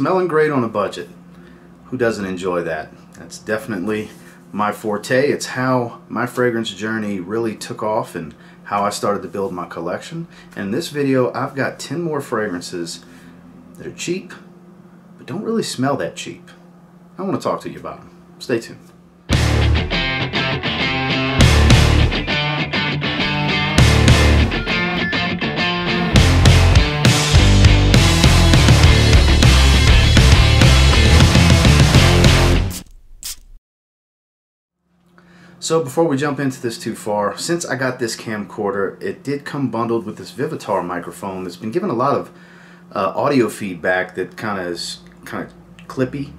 Smelling great on a budget. Who doesn't enjoy that? That's definitely my forte. It's how my fragrance journey really took off and how I started to build my collection. And in this video, I've got 10 more fragrances that are cheap, but don't really smell that cheap. I want to talk to you about them. Stay tuned. So before we jump into this too far, since I got this camcorder, it did come bundled with this Vivitar microphone that's been given a lot of uh, audio feedback that kind of is kind of clippy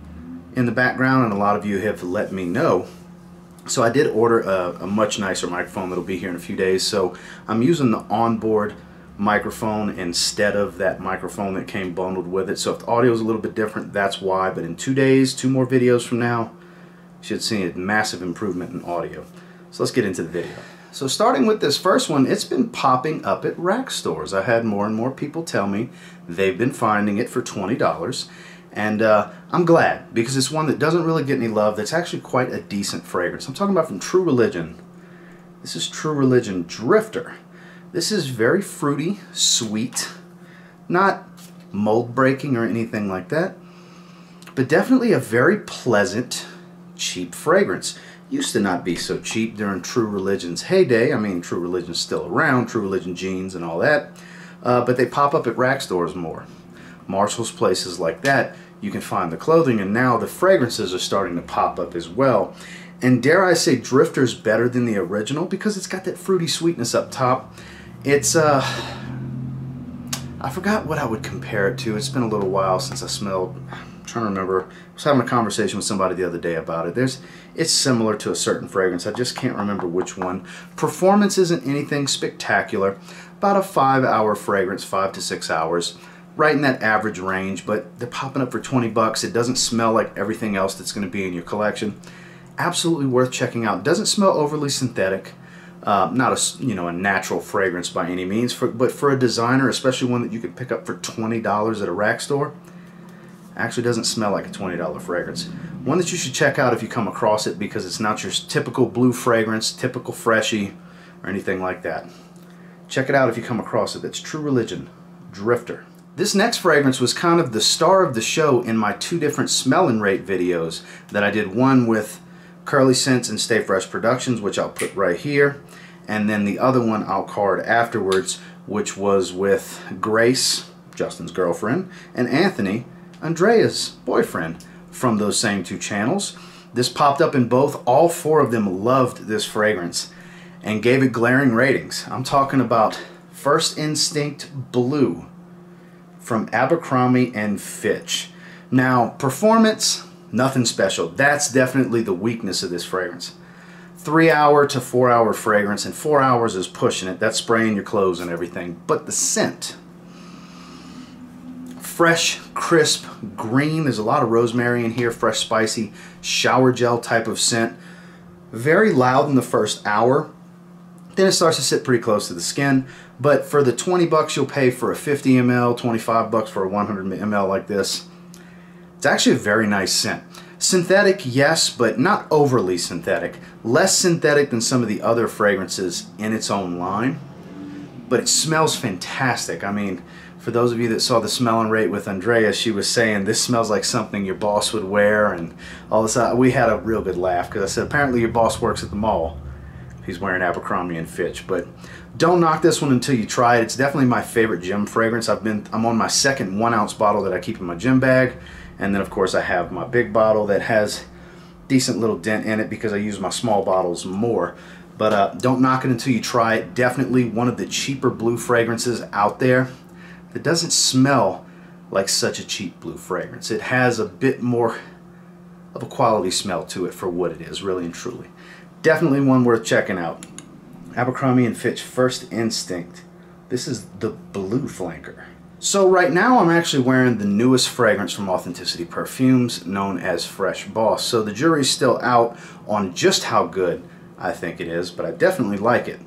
in the background and a lot of you have let me know. So I did order a, a much nicer microphone that'll be here in a few days. So I'm using the onboard microphone instead of that microphone that came bundled with it. So if the audio is a little bit different, that's why. But in two days, two more videos from now, should see a massive improvement in audio. So let's get into the video. So starting with this first one, it's been popping up at rack stores. I had more and more people tell me they've been finding it for $20. And uh, I'm glad because it's one that doesn't really get any love. That's actually quite a decent fragrance. I'm talking about from True Religion. This is True Religion Drifter. This is very fruity, sweet, not mold breaking or anything like that, but definitely a very pleasant, cheap fragrance. Used to not be so cheap during True Religion's heyday. I mean, True Religion's still around, True Religion jeans and all that. Uh, but they pop up at rack stores more. Marshall's, places like that, you can find the clothing, and now the fragrances are starting to pop up as well. And dare I say, Drifter's better than the original because it's got that fruity sweetness up top. It's, uh, I forgot what I would compare it to. It's been a little while since I smelled trying to remember. I was having a conversation with somebody the other day about it. There's, it's similar to a certain fragrance. I just can't remember which one. Performance isn't anything spectacular. About a five-hour fragrance, five to six hours. Right in that average range, but they're popping up for 20 bucks. It doesn't smell like everything else that's going to be in your collection. Absolutely worth checking out. Doesn't smell overly synthetic. Uh, not a you know a natural fragrance by any means, for, but for a designer, especially one that you could pick up for twenty dollars at a rack store, Actually doesn't smell like a $20 fragrance. One that you should check out if you come across it because it's not your typical blue fragrance, typical freshy, or anything like that. Check it out if you come across it. It's True Religion Drifter. This next fragrance was kind of the star of the show in my two different smell and rate videos that I did one with Curly Scents and Stay Fresh Productions, which I'll put right here, and then the other one I'll card afterwards, which was with Grace, Justin's girlfriend, and Anthony, Andrea's boyfriend from those same two channels. This popped up in both. All four of them loved this fragrance and gave it glaring ratings. I'm talking about First Instinct Blue from Abercrombie and Fitch. Now, performance, nothing special. That's definitely the weakness of this fragrance. Three hour to four hour fragrance, and four hours is pushing it. That's spraying your clothes and everything. But the scent, fresh, crisp, green. There's a lot of rosemary in here, fresh, spicy, shower gel type of scent. Very loud in the first hour. Then it starts to sit pretty close to the skin. But for the 20 bucks you'll pay for a 50 ml, 25 bucks for a 100 ml like this, it's actually a very nice scent. Synthetic, yes, but not overly synthetic. Less synthetic than some of the other fragrances in its own line. But it smells fantastic. I mean, for those of you that saw the smelling rate with Andrea, she was saying this smells like something your boss would wear and all this. We had a real good laugh because I said apparently your boss works at the mall. He's wearing Abercrombie and Fitch, but don't knock this one until you try it. It's definitely my favorite gym fragrance. I've been I'm on my second one ounce bottle that I keep in my gym bag, and then of course I have my big bottle that has decent little dent in it because I use my small bottles more. But uh, don't knock it until you try it. Definitely one of the cheaper blue fragrances out there that doesn't smell like such a cheap blue fragrance. It has a bit more of a quality smell to it for what it is, really and truly. Definitely one worth checking out. Abercrombie & Fitch First Instinct. This is the blue flanker. So right now I'm actually wearing the newest fragrance from Authenticity Perfumes known as Fresh Boss. So the jury's still out on just how good I think it is, but I definitely like it.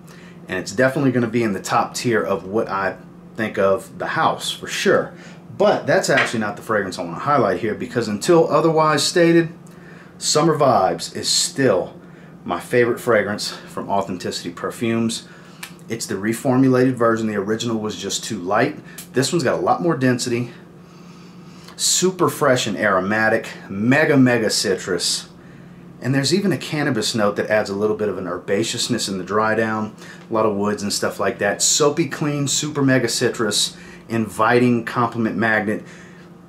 And it's definitely going to be in the top tier of what I think of the house for sure. But that's actually not the fragrance I want to highlight here because until otherwise stated, Summer Vibez is still my favorite fragrance from Authenticity Perfumes. It's the reformulated version. The original was just too light. This one's got a lot more density. Super fresh and aromatic. Mega, mega citrus. And there's even a cannabis note that adds a little bit of an herbaceousness in the dry down. A lot of woods and stuff like that. Soapy clean, super mega citrus, inviting compliment magnet.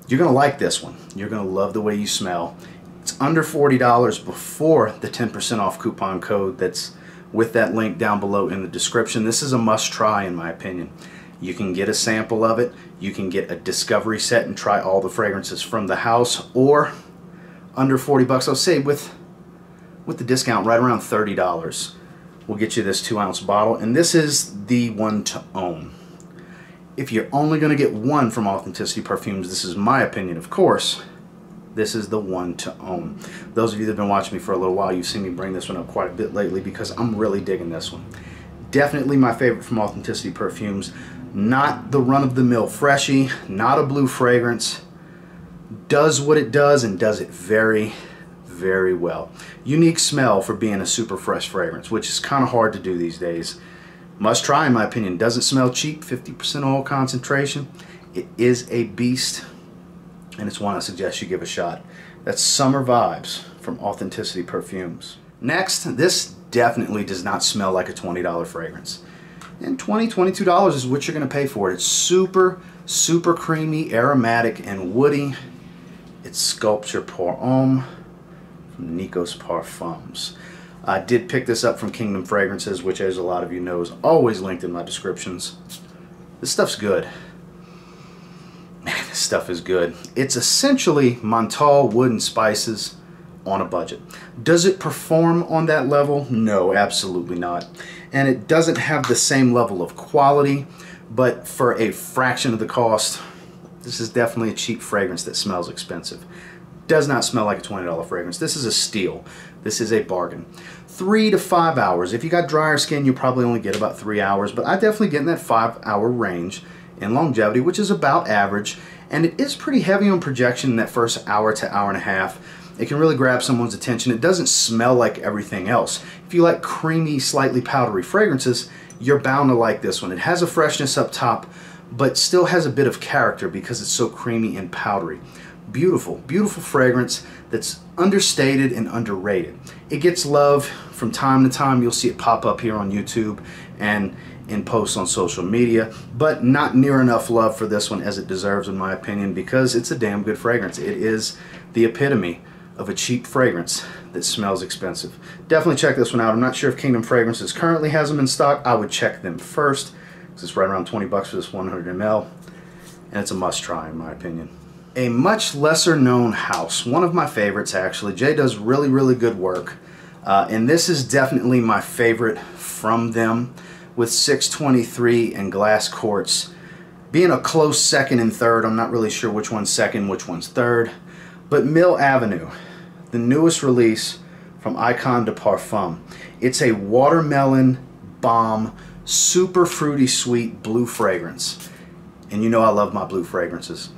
You're to like this one. You're to love the way you smell. It's under $40 before the 10% off coupon code that's with that link down below in the description. This is a must try in my opinion. You can get a sample of it. You can get a discovery set and try all the fragrances from the house or under 40 bucks. I'll say with with the discount right around $30 we'll get you this two ounce bottle. And this is the one to own. If you're only going to get one from authenticity perfumes this is my opinion of course this is the one to own. Those of you that have been watching me for a little while you've seen me bring this one up quite a bit lately because I'm really digging this one. Definitely my favorite from authenticity perfumes. Not the run-of-the-mill freshie not a blue fragrance. Does what it does and does it very very well. Unique smell for being a super fresh fragrance, which is kind of hard to do these days. Must try in my opinion. Doesn't smell cheap, 50% oil concentration. It is a beast and it's one I suggest you give a shot. That's Summer Vibez from Authenticity Perfumes. Next, this definitely does not smell like a $20 fragrance. And $20, $22 is what you're going to pay for it. It's super, super creamy, aromatic, and woody. It's Sculpture Pour Homme from Nikos Parfums. I did pick this up from Kingdom Fragrances, which as a lot of you know is always linked in my descriptions. This stuff's good. Man, this stuff is good. It's essentially Menthol wood and spices on a budget. Does it perform on that level? No, absolutely not. And it doesn't have the same level of quality, but for a fraction of the cost, this is definitely a cheap fragrance that smells expensive does not smell like a $20 fragrance. This is a steal. This is a bargain. Three to five hours. If you got drier skin, you probably only get about three hours, but I definitely get in that five hour range in longevity, which is about average. And it is pretty heavy on projection in that first hour to hour and a half. It can really grab someone's attention. It doesn't smell like everything else. If you like creamy, slightly powdery fragrances, you're bound to like this one. It has a freshness up top, but still has a bit of character because it's so creamy and powdery beautiful, beautiful fragrance that's understated and underrated. It gets love from time to time. You'll see it pop up here on YouTube and in posts on social media, but not near enough love for this one as it deserves in my opinion because it's a damn good fragrance. It is the epitome of a cheap fragrance that smells expensive. Definitely check this one out. I'm not sure if Kingdom Fragrances currently has them in stock. I would check them first because it's right around 20 bucks for this 100 ml and it's a must try in my opinion a much lesser known house. One of my favorites actually. Jay does really, really good work. Uh, and this is definitely my favorite from them with 623 and glass quartz. Being a close second and third, I'm not really sure which one's second, which one's third. But Mill Avenue, the newest release from Icon de Parfum. It's a watermelon bomb, super fruity sweet blue fragrance. And you know I love my blue fragrances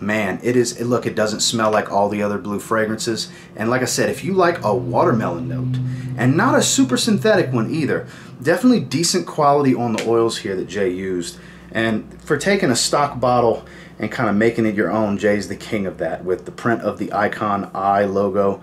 man, it is, look, it doesn't smell like all the other blue fragrances. And like I said, if you like a watermelon note, and not a super synthetic one either, definitely decent quality on the oils here that Jay used. And for taking a stock bottle and kind of making it your own, Jay's the king of that with the print of the Icon Eye logo,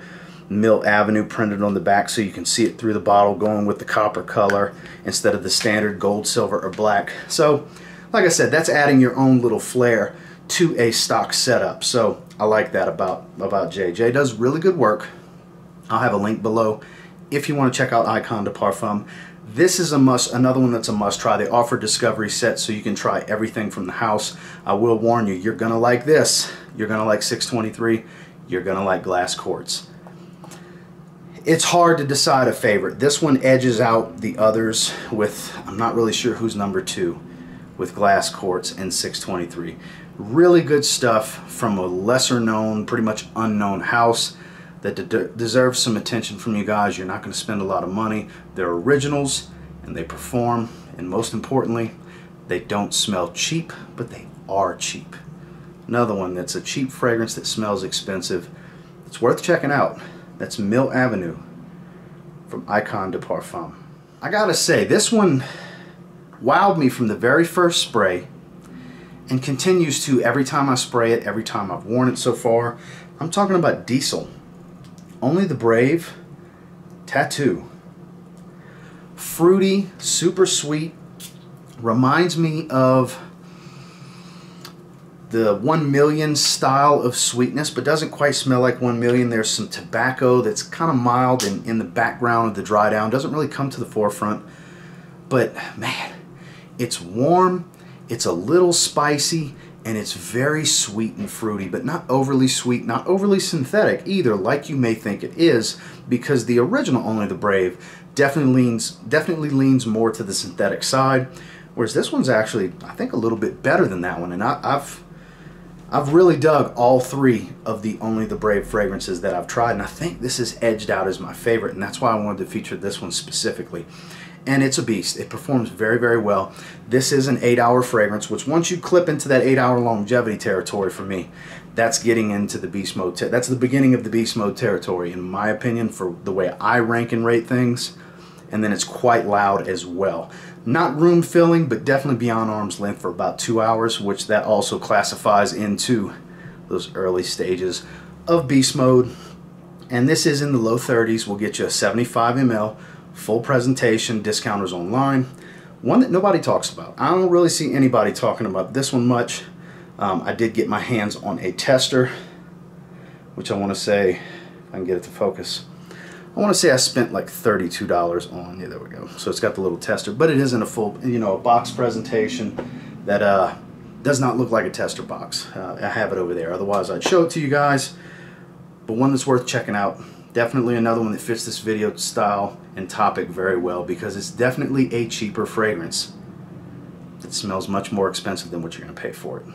Mill Avenue printed on the back so you can see it through the bottle going with the copper color instead of the standard gold, silver, or black. So, like I said, that's adding your own little flair to a stock setup. So I like that about, about Jay. Jay does really good work. I'll have a link below if you want to check out Icon de Parfum. This is a must, another one that's a must try. They offer discovery sets so you can try everything from the house. I will warn you, you're gonna like this. You're gonna like 623. You're gonna like glass quartz. It's hard to decide a favorite. This one edges out the others with, I'm not really sure who's number two with glass quartz and 623. Really good stuff from a lesser known, pretty much unknown house that de deserves some attention from you guys. You're not going to spend a lot of money. They're originals and they perform and most importantly, they don't smell cheap, but they are cheap. Another one that's a cheap fragrance that smells expensive. It's worth checking out. That's Mill Avenue from Icon de Parfum. I gotta say, this one wowed me from the very first spray and continues to every time I spray it, every time I've worn it so far. I'm talking about Diesel. Only the Brave Tattoo. Fruity, super sweet, reminds me of the 1 million style of sweetness, but doesn't quite smell like 1 million. There's some tobacco that's kind of mild and in the background of the dry down. Doesn't really come to the forefront. But man, it's warm, it's a little spicy, and it's very sweet and fruity, but not overly sweet, not overly synthetic either, like you may think it is, because the original Only the Brave definitely leans, definitely leans more to the synthetic side, whereas this one's actually, I think, a little bit better than that one, and I, I've I've really dug all three of the Only the Brave fragrances that I've tried, and I think this is edged out as my favorite, and that's why I wanted to feature this one specifically. And it's a beast. It performs very, very well. This is an eight-hour fragrance, which once you clip into that eight-hour longevity territory for me, that's getting into the beast mode. That's the beginning of the beast mode territory, in my opinion, for the way I rank and rate things. And then it's quite loud as well. Not room filling, but definitely beyond arm's length for about two hours, which that also classifies into those early stages of beast mode. And this is in the low 30s. We'll get you a 75 ml, full presentation, discounters online. One that nobody talks about. I don't really see anybody talking about this one much. Um, I did get my hands on a tester, which I want to say, if I can get it to focus, I want to say I spent like $32 on, yeah, there we go. So it's got the little tester, but it isn't a full, you know, a box presentation that uh, does not look like a tester box. Uh, I have it over there. Otherwise, I'd show it to you guys. But one that's worth checking out. Definitely another one that fits this video style and topic very well because it's definitely a cheaper fragrance. It smells much more expensive than what you're going to pay for it.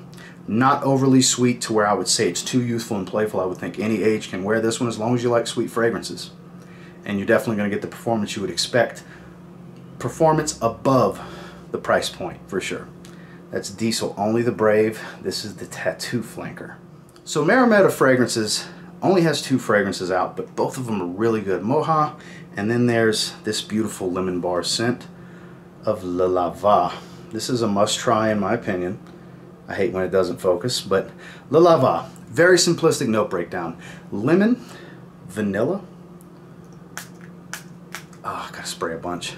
Not overly sweet to where I would say it's too youthful and playful. I would think any age can wear this one as long as you like sweet fragrances and you're definitely going to get the performance you would expect. Performance above the price point for sure. That's Diesel, only the Brave. This is the Tattoo Flanker. So Meremeta Fragrances only has two fragrances out, but both of them are really good. Moha, and then there's this beautiful lemon bar scent of LeLaVa. This is a must try in my opinion. I hate when it doesn't focus, but LeLaVa, very simplistic note breakdown. Lemon, vanilla, Oh, gotta spray a bunch.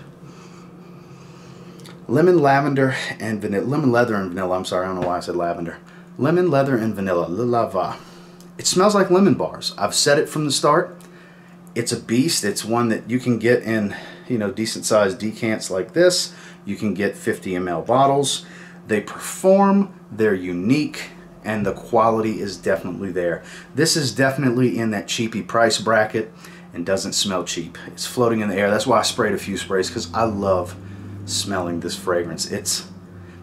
Lemon, lavender, and vanilla. Lemon, leather, and vanilla. I'm sorry, I don't know why I said lavender. Lemon, leather, and vanilla. LeLaVa. It smells like lemon bars. I've said it from the start. It's a beast. It's one that you can get in, you know, decent sized decants like this. You can get 50 ml bottles. They perform, they're unique, and the quality is definitely there. This is definitely in that cheapy price bracket and doesn't smell cheap. It's floating in the air. That's why I sprayed a few sprays because I love smelling this fragrance. It's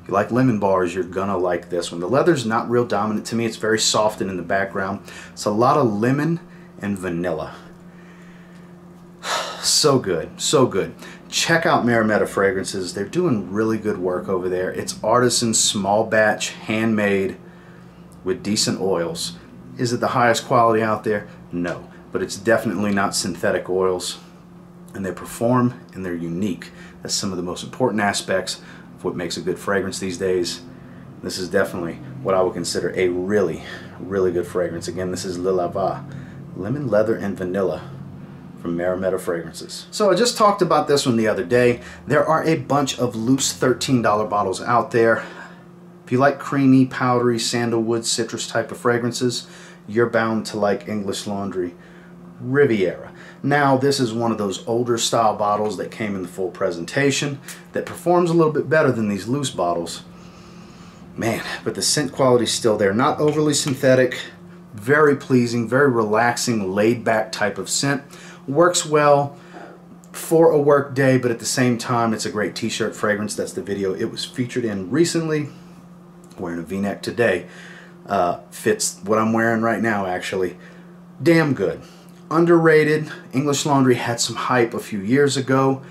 if you like lemon bars, you're gonna like this one. The leather's not real dominant to me. It's very soft and in the background. It's a lot of lemon and vanilla. so good, so good. Check out Meremeta Fragrances. They're doing really good work over there. It's artisan, small batch, handmade with decent oils. Is it the highest quality out there? No but it's definitely not synthetic oils and they perform and they're unique. That's some of the most important aspects what makes a good fragrance these days. This is definitely what I would consider a really, really good fragrance. Again, this is LeLaVa, lemon, leather, and vanilla from Meremeta Fragrances. So I just talked about this one the other day. There are a bunch of loose $13 bottles out there. If you like creamy, powdery, sandalwood, citrus type of fragrances, you're bound to like English Laundry Riviera. Now this is one of those older style bottles that came in the full presentation that performs a little bit better than these loose bottles. Man, but the scent quality is still there. Not overly synthetic, very pleasing, very relaxing, laid back type of scent. Works well for a work day, but at the same time, it's a great t-shirt fragrance. That's the video it was featured in recently. Wearing a v-neck today. Uh, fits what I'm wearing right now, actually. Damn good underrated. English Laundry had some hype a few years ago.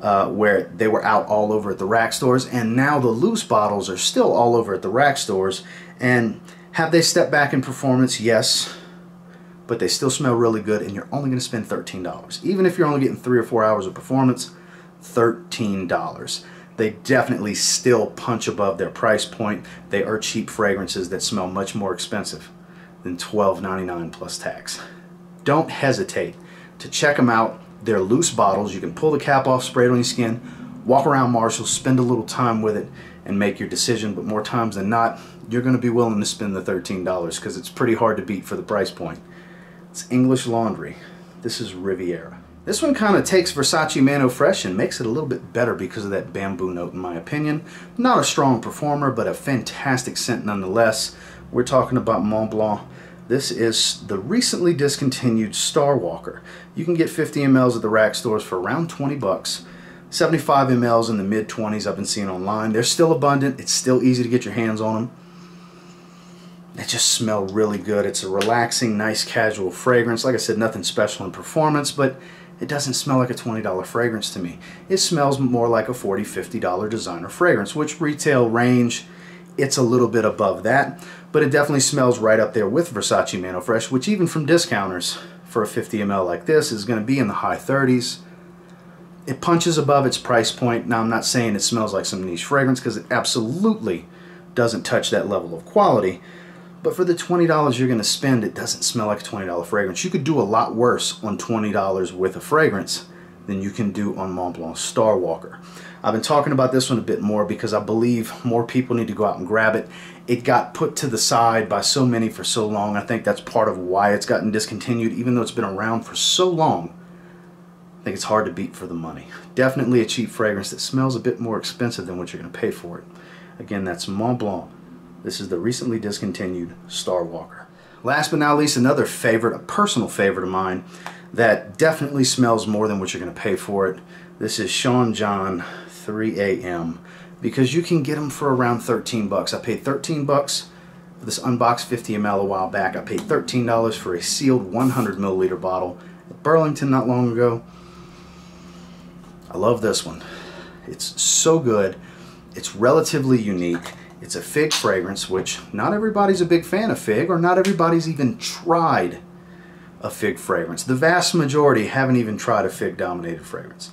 uh, where they were out all over at the rack stores, and now the loose bottles are still all over at the rack stores. And have they stepped back in performance? Yes, but they still smell really good, and you're only going to spend $13. Even if you're only getting three or four hours of performance, $13. They definitely still punch above their price point. They are cheap fragrances that smell much more expensive than $12.99 plus tax. Don't hesitate to check them out. They're loose bottles. You can pull the cap off, spray it on your skin, walk around Marshall, spend a little time with it, and make your decision. But more times than not, you're going to be willing to spend the $13 because it's pretty hard to beat for the price point. It's English Laundry. This is Riviera. This one kind of takes Versace Man Eau Fraîche and makes it a little bit better because of that bamboo note in my opinion. Not a strong performer, but a fantastic scent nonetheless. We're talking about Mont Blanc this is the recently discontinued Starwalker. You can get 50 mLs at the rack stores for around 20 bucks. 75 mLs in the mid 20s I've been seeing online. They're still abundant. It's still easy to get your hands on them. They just smell really good. It's a relaxing, nice, casual fragrance. Like I said, nothing special in performance, but it doesn't smell like a $20 fragrance to me. It smells more like a $40, $50 designer fragrance, which retail range it's a little bit above that, but it definitely smells right up there with Versace Man Eau Fraîche, which even from discounters for a 50 ml like this is going to be in the high 30s. It punches above its price point. Now I'm not saying it smells like some niche fragrance because it absolutely doesn't touch that level of quality, but for the $20 you're going to spend, it doesn't smell like a $20 fragrance. You could do a lot worse on $20 with a fragrance than you can do on Mont Blanc Starwalker. I've been talking about this one a bit more because I believe more people need to go out and grab it. It got put to the side by so many for so long. I think that's part of why it's gotten discontinued, even though it's been around for so long. I think it's hard to beat for the money. Definitely a cheap fragrance that smells a bit more expensive than what you're going to pay for it. Again, that's Mont Blanc. This is the recently discontinued Starwalker. Last but not least, another favorite, a personal favorite of mine, that definitely smells more than what you're going to pay for it. This is Sean John 3 a.m. because you can get them for around 13 bucks. I paid 13 bucks for this unboxed 50 ml a while back. I paid $13 for a sealed 100 milliliter bottle at Burlington not long ago. I love this one. It's so good. It's relatively unique. It's a fig fragrance, which not everybody's a big fan of fig, or not everybody's even tried a fig fragrance. The vast majority haven't even tried a fig dominated fragrance.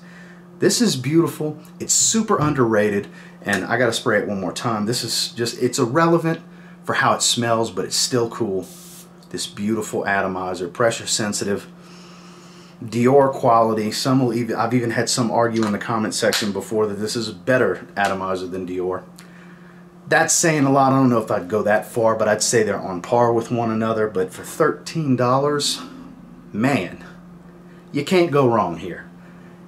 This is beautiful. It's super underrated. And I got to spray it one more time. This is just, it's irrelevant for how it smells, but it's still cool. This beautiful atomizer, pressure sensitive. Dior quality. Some will even, I've even had some argue in the comment section before that this is a better atomizer than Dior. That's saying a lot. I don't know if I'd go that far, but I'd say they're on par with one another. But for $13, man, you can't go wrong here.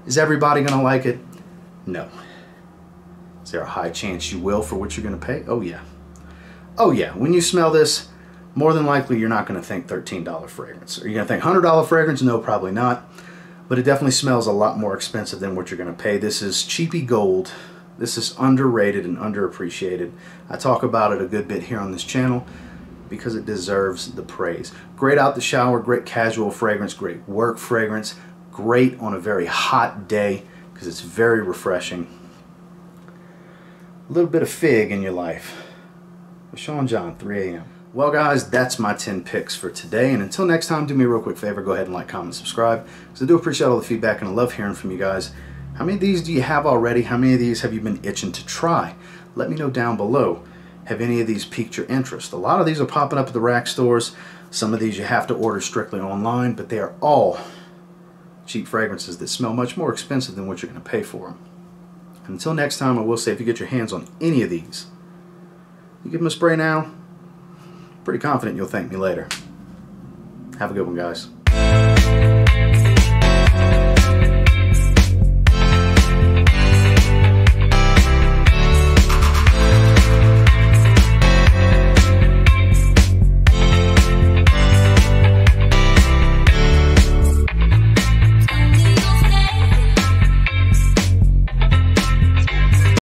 Is everybody going to like it? No. Is there a high chance you will for what you're going to pay? Oh, yeah. Oh, yeah. When you smell this, more than likely you're not going to think $13 fragrance. Are you going to think $100 fragrance? No, probably not. But it definitely smells a lot more expensive than what you're going to pay. This is cheapy gold. This is underrated and underappreciated. I talk about it a good bit here on this channel because it deserves the praise. Great out the shower, great casual fragrance, great work fragrance, great on a very hot day because it's very refreshing. A little bit of fig in your life. Sean John, 3 a.m. Well guys, that's my 10 picks for today. And until next time, do me a real quick favor. Go ahead and like, comment, subscribe. Because I do appreciate all the feedback and I love hearing from you guys. How many of these do you have already? How many of these have you been itching to try? Let me know down below. Have any of these piqued your interest? A lot of these are popping up at the rack stores. Some of these you have to order strictly online, but they are all cheap fragrances that smell much more expensive than what you're going to pay for them. Until next time, I will say if you get your hands on any of these, you give them a spray now, pretty confident you'll thank me later. Have a good one, guys.